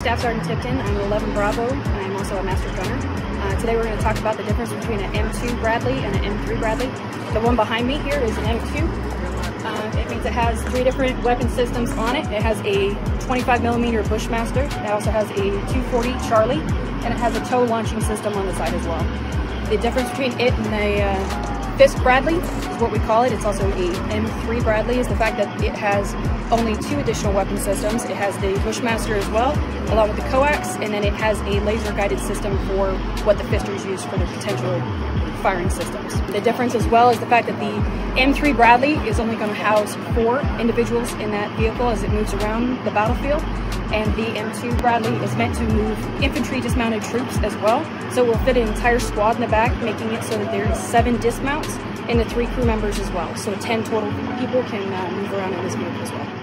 Staff Sergeant Tipton, I'm 11 Bravo, and I'm also a Master Gunner. Uh, today we're going to talk about the difference between an M2 Bradley and an M3 Bradley. The one behind me here is an M2. Uh, it means it has three different weapon systems on it. It has a 25 millimeter Bushmaster. It also has a 240 Charlie, and it has a TOW launching system on the side as well. The difference between it and the uh, FIST Bradley is what we call it. It's also a M3 Bradley is the fact that it has only two additional weapon systems. It has the Bushmaster as well, along with the coax, and then it has a laser guided system for what the fisters use for their potential firing systems. The difference as well is the fact that the M3 Bradley is only going to house four individuals in that vehicle as it moves around the battlefield and the M2 Bradley is meant to move infantry dismounted troops as well. So it will fit an entire squad in the back, making it so that there is seven dismounts and the three crew members as well. So 10 total people can uh, move around in this vehicle as well.